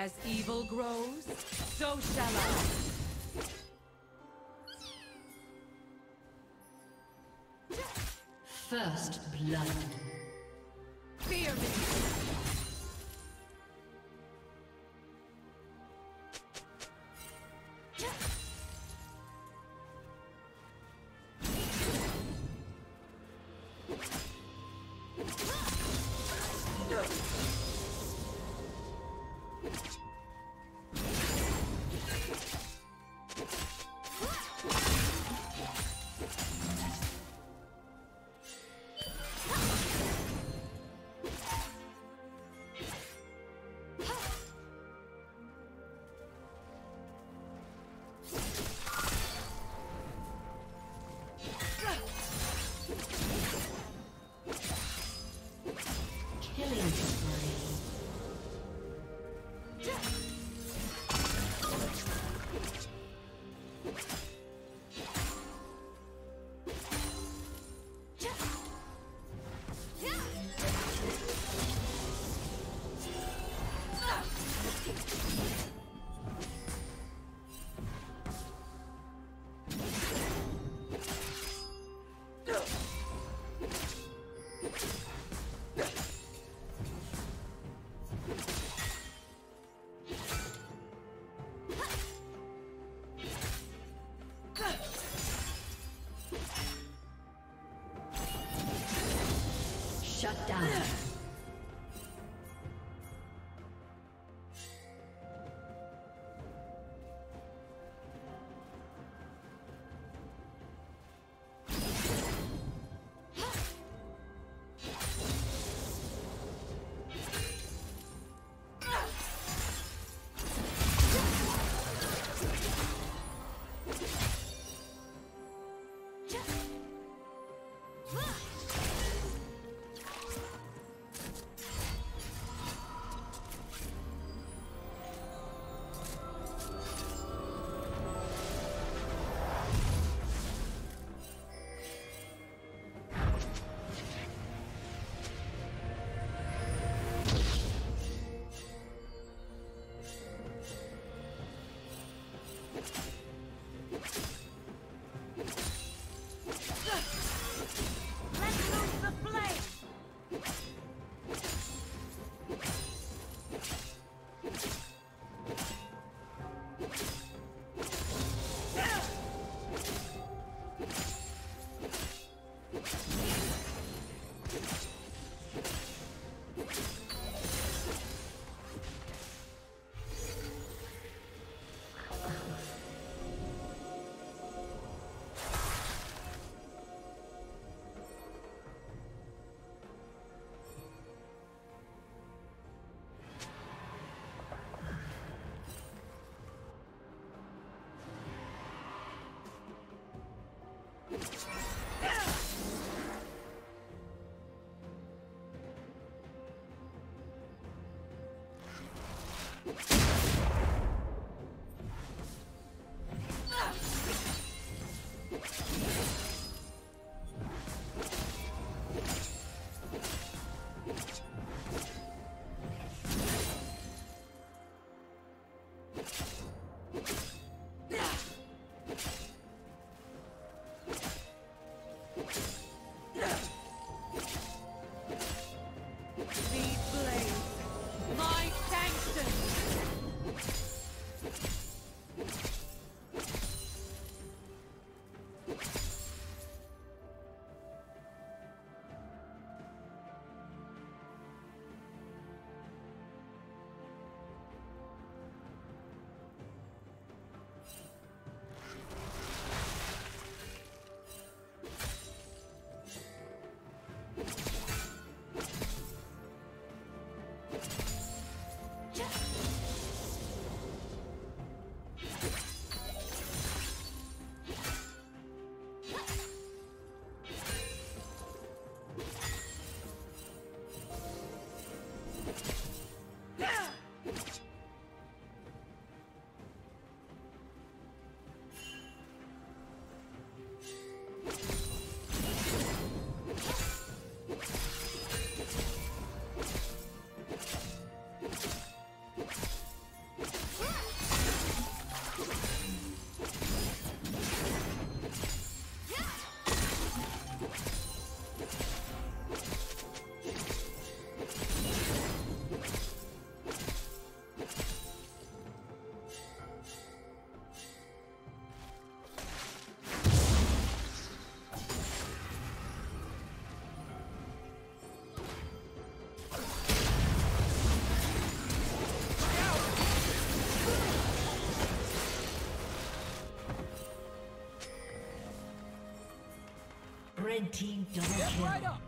As evil grows, so shall I. First blood. Shut down. Yeah. Red team double kill. Right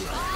Yeah.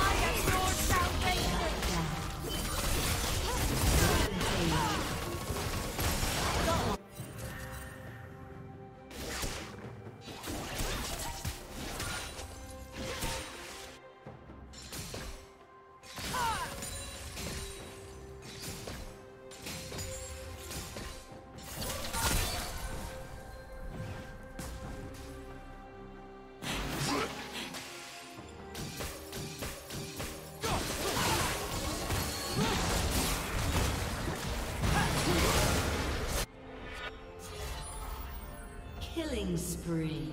Killing spree.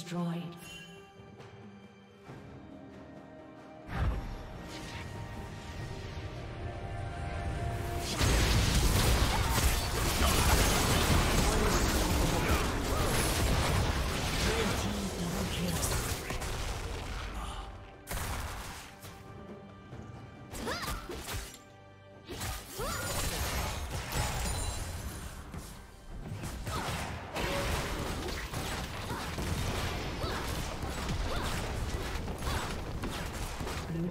turret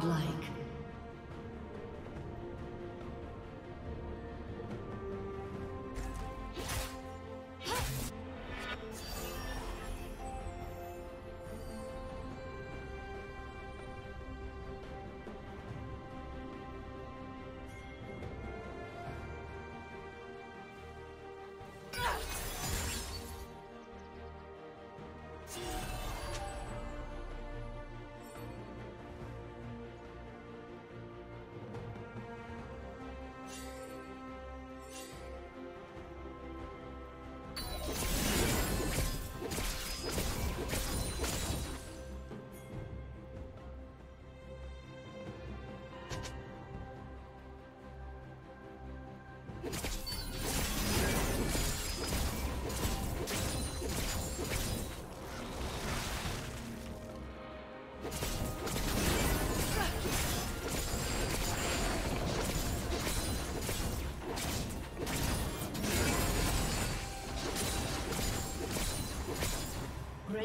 Godlike.